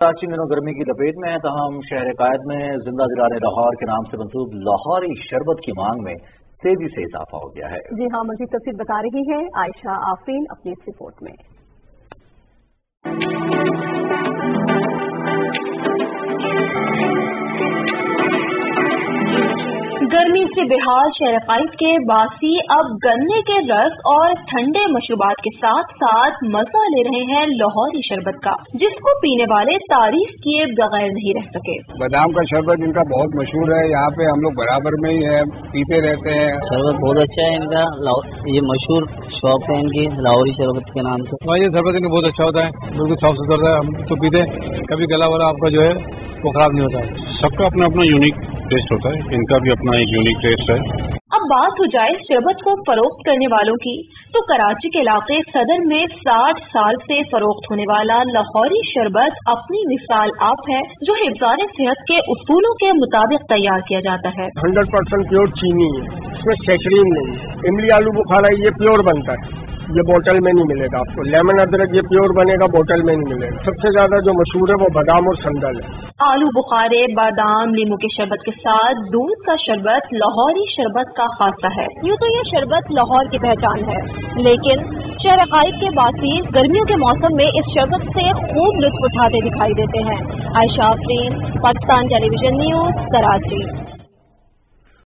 कराची दिनों गर्मी की लपेट में है तहम शहर कायद में ज़िंदा जिला लाहौर के नाम से मंसूब लाहौरी शरबत की मांग में तेज़ी से इजाफा हो गया है। जी हाँ मजीद तस्वीर बता रही है आयशा आफीन अपनी इस रिपोर्ट में। गर्मी से बेहाल शहरकाइद के बासी अब गन्ने के रस और ठंडे मशरूबात के साथ साथ मज़ा ले रहे हैं लाहौरी शरबत का जिसको पीने वाले तारीफ़ किए बगैर नहीं रह सके। बादाम का शरबत इनका बहुत मशहूर है यहाँ पे हम लोग बराबर में ही है पीते रहते हैं। शरबत बहुत अच्छा है इनका ये मशहूर शॉप है इनकी लाहौरी शरबत के नाम से। हाँ, ये शरबत इनका बहुत अच्छा होता है बिल्कुल साफ़ सुथरा है हम तो पीते कभी गला वाला आपका जो है वो खराब नहीं होता है। सबका अपना अपना यूनिक टेस्ट होता है। इनका भी अपना एक यूनिक टेस्ट है। अब बात हो जाए शरबत को फरोख्त करने वालों की तो कराची के इलाके सदर में साठ साल से फरोख्त होने वाला लाहौरी शरबत अपनी मिसाल आप है जो हिफान सेहत के उसूलों के मुताबिक तैयार किया जाता है। हंड्रेड परसेंट प्योर चीनी है। इसमें सेक्रीन नहीं है। इमली आलू बुखारा ये प्योर बनता है। ये बोतल में नहीं मिलेगा आपको। लेमन अदरक ये प्योर बनेगा, बोतल में नहीं मिलेगा। सबसे ज़्यादा जो मशहूर है वो बादाम और संदल है। आलू, बुखारे, बादाम, नींबू के शरबत के साथ दूध का शरबत, लाहौरी शरबत का खासा है। यूँ तो ये शरबत लाहौर की पहचान है। लेकिन शहर अकाइब के बासी गर्मियों के मौसम में इस शरबत से खूब लुत्फ उठाते दिखाई देते हैं। Ayesha Pakistan television news, Karachi.